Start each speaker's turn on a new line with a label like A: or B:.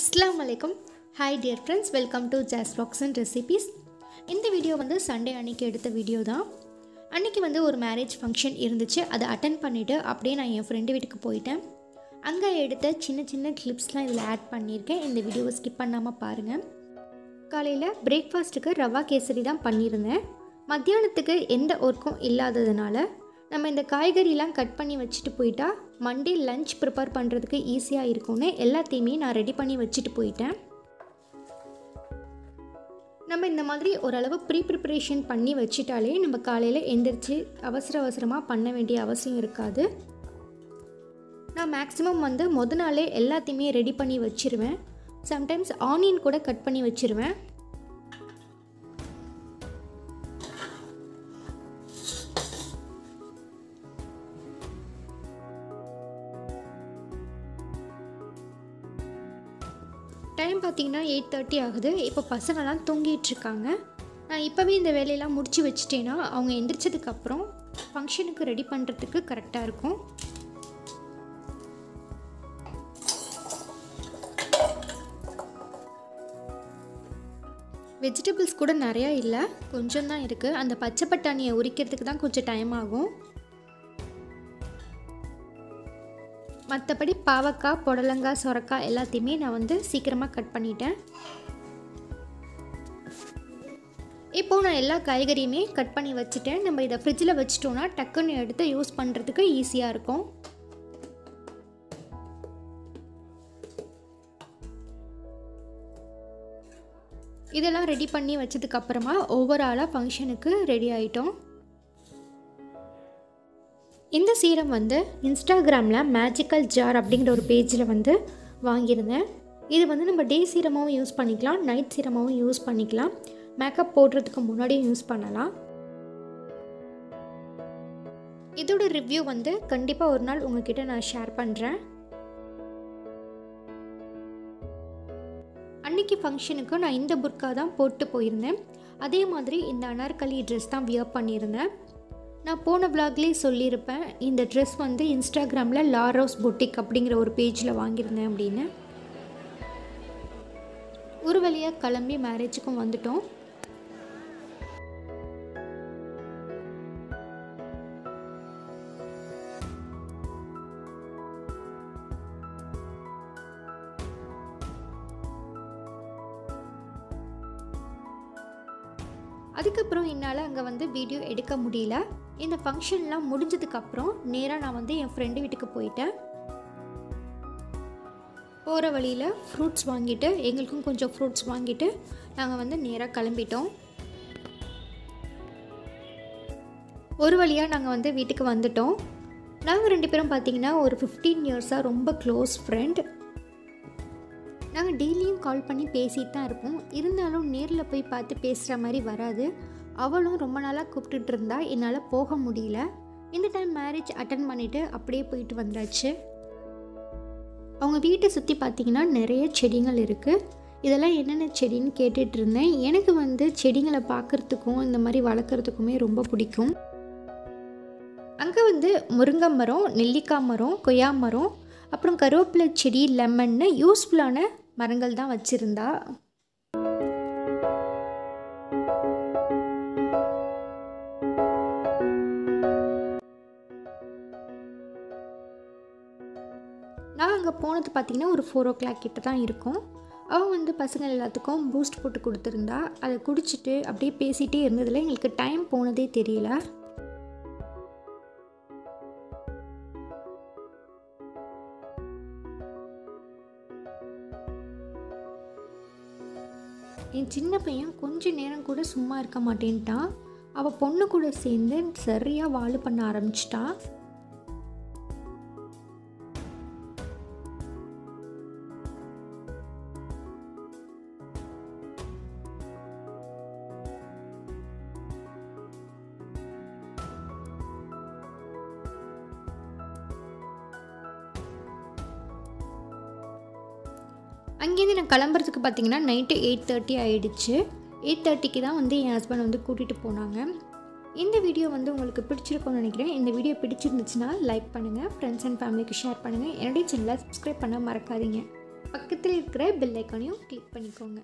A: அஸ்லாம் வலைக்கம் hi dear friends welcome to Jazz Box and recipes இந்த வீடியோ வந்து சண்டே அன்னைக்கு எடுத்த வீடியோ தான். அன்றைக்கி வந்து ஒரு மேரேஜ் ஃபங்க்ஷன் இருந்துச்சு. அதை அட்டன் பண்ணிவிட்டு அப்படியே நான் என் ஃப்ரெண்டு வீட்டுக்கு போயிட்டேன். அங்கே எடுத்த சின்ன சின்ன கிளிப்ஸ்லாம் இதில் ஆட் பண்ணியிருக்கேன். இந்த வீடியோவை ஸ்கிப் பண்ணாமல் பாருங்கள் காலையில் பிரேக்ஃபாஸ்ட்டுக்கு ரவா கேசரி தான் பண்ணியிருந்தேன். மத்தியானத்துக்கு எந்த ஒர்க்கும் இல்லாததுனால நம்ம இந்த காய்கறிலாம் கட் பண்ணி வச்சுட்டு போயிட்டா மண்டே லஞ்ச் ப்ரிப்பேர் பண்ணுறதுக்கு ஈஸியாக இருக்கும்னு எல்லாத்தையுமே நான் ரெடி பண்ணி வச்சுட்டு போயிட்டேன். நம்ம இந்த மாதிரி ஓரளவு ப்ரீ ப்ரிப்பரேஷன் பண்ணி வச்சிட்டாலே நம்ம காலையில் எந்திரிச்சு அவசர அவசரமாக பண்ண வேண்டிய அவசியம் இருக்காது. நான் மேக்ஸிமம் வந்து மொதல் நாளே எல்லாத்தையுமே ரெடி பண்ணி வச்சிருவேன். சம்டைம்ஸ் ஆனியன் கூட கட் பண்ணி வச்சுருவேன். டைம் பார்த்தீங்கன்னா எயிட் தேர்ட்டி ஆகுது. இப்போ பசங்கள்லாம் தூங்கிட்டுருக்காங்க. நான் இப்போவே இந்த வேலையெல்லாம் முடிச்சு வச்சுட்டேன்னா அவங்க எந்திரிச்சதுக்கப்புறம் ஃபங்க்ஷனுக்கு ரெடி பண்ணுறதுக்கு கரெக்டாக இருக்கும். வெஜிடபிள்ஸ் கூட நிறையா இல்லை. கொஞ்சம் தான் இருக்குது அந்த பச்சை பட்டாணியை உரிக்கிறதுக்கு தான் கொஞ்சம் டைம் ஆகும். மற்றபடி பாவக்காய் புடலங்காய் சொரக்காய் எல்லாத்தையுமே நான் வந்து சீக்கிரமாக கட் பண்ணிட்டேன். இப்போது நான் எல்லா காய்கறியுமே கட் பண்ணி வச்சுட்டேன். நம்ம இதை ஃப்ரிட்ஜில் வச்சுட்டோன்னா டக்குன்னு எடுத்து யூஸ் பண்ணுறதுக்கு ஈஸியாக இருக்கும். இதெல்லாம் ரெடி பண்ணி வச்சதுக்கப்புறமா ஓவராலாக ஃபங்க்ஷனுக்கு ரெடி ஆகிட்டோம் இந்த சீரம் வந்து இன்ஸ்டாகிராமில் மேஜிக்கல் ஜார் அப்படிங்கிற ஒரு பேஜில் வந்து வாங்கியிருந்தேன். இது வந்து நம்ம டே சீரமாகவும் யூஸ் பண்ணிக்கலாம் நைட் சீரமாகவும் யூஸ் பண்ணிக்கலாம். மேக்கப் போடுறதுக்கு முன்னாடியும் யூஸ் பண்ணலாம். இதோட ரிவ்யூ வந்து கண்டிப்பாக ஒரு நாள் உங்ககிட்ட நான் ஷேர் பண்ணுறேன் அன்னைக்கு ஃபங்க்ஷனுக்கு நான் இந்த புர்க்கா தான் போட்டு போயிருந்தேன். அதே மாதிரி இந்த அனார்கலி ட்ரெஸ் தான் வியர் பண்ணியிருந்தேன். நான் போன விளாக்லேயே சொல்லியிருப்பேன் இந்த ட்ரெஸ் வந்து இன்ஸ்டாகிராமில் லாரோஸ் பொட்டிக் அப்படிங்கிற ஒரு பேஜில் வாங்கியிருந்தேன் அப்படின்னு. ஒரு வழியாக கிளம்பி மேரேஜுக்கும் வந்துட்டோம். அதுக்கப்புறம் என்னால் அங்கே வந்து வீடியோ எடுக்க முடியல. இந்த ஃபங்க்ஷன்லாம் முடிஞ்சதுக்கப்புறம் நேராக நான் வந்து என் ஃப்ரெண்டு வீட்டுக்கு போயிட்டேன். போகிற வழியில் ஃப்ரூட்ஸ் வாங்கிட்டு எங்களுக்கும் கொஞ்சம் ஃப்ரூட்ஸ் வாங்கிட்டு நாங்கள் வந்து நேராக கிளம்பிட்டோம். ஒரு வழியாக நாங்கள் வந்து வீட்டுக்கு வந்துட்டோம். நாங்கள் ரெண்டு பேரும் பார்த்தீங்கன்னா ஒரு ஃபிஃப்டீன் இயர்ஸாக ரொம்ப க்ளோஸ் ஃப்ரெண்ட் நாங்கள் டெய்லியும் கால் பண்ணி பேசிட்டு தான் இருப்போம். இருந்தாலும் நேரில் போய் பார்த்து பேசுகிற மாதிரி வராது. அவளும் ரொம்ப நாளாக கூப்பிட்டுட்டு இருந்தா என்னால் போக முடியல. இந்த டைம் மேரேஜ் அட்டன் பண்ணிவிட்டு அப்படியே போயிட்டு வந்தாச்சு. அவங்க வீட்டை சுற்றி பார்த்தீங்கன்னா நிறைய செடிகள் இருக்குது இதெல்லாம் என்னென்ன செடின்னு கேட்டுட்டு இருந்தேன். எனக்கு வந்து செடிகளை பார்க்குறதுக்கும் இந்த மாதிரி வளர்க்குறதுக்குமே ரொம்ப பிடிக்கும். அங்கே வந்து முருங்கை மரம் நெல்லிக்காய் மரம் கொய்யா மரம் அப்புறம் கருவேப்பிலை செடி லெமன்னு யூஸ்ஃபுல்லான மரங்கள் தான் வச்சுருந்தா. நான் அங்கே போனது பார்த்திங்கன்னா ஒரு ஃபோர் ஓ கிளாக் கிட்ட தான் இருக்கும். அவள் வந்து பசங்க எல்லாத்துக்கும் பூஸ்ட் போட்டு கொடுத்துருந்தா. அதை குடிச்சிட்டு அப்படியே பேசிகிட்டே இருந்ததில் எங்களுக்கு டைம் போனதே தெரியல. என் சின்ன பையன் கொஞ்ச நேரம் கூட சும்மா இருக்க மாட்டேன்ட்டான். அவள் பொண்ணு கூட சேர்ந்து சரியாக வாழு பண்ண ஆரம்பிச்சிட்டான் அங்கேருந்து நான் கிளம்புறதுக்கு பார்த்தீங்கன்னா நைட்டு எயிட் தேர்ட்டி ஆகிடுச்சு எயிட் தேர்ட்டிக்கு தான் வந்து என் ஹஸ்பண்ட் வந்து கூட்டிகிட்டு போனாங்க. இந்த வீடியோ வந்து உங்களுக்கு பிடிச்சிருக்கும்னு நினைக்கிறேன். இந்த வீடியோ பிடிச்சிருந்துச்சுன்னா லைக் பண்ணுங்கள் ஃப்ரெண்ட்ஸ் அண்ட் ஃபேமிலிக்கு ஷேர் பண்ணுங்கள் என்னுடைய சேனலை சப்ஸ்கிரைப் பண்ண மறக்காதீங்க. பக்கத்தில் இருக்கிற பெல் ஐக்கானையும் கிளிக் பண்ணிக்கோங்க.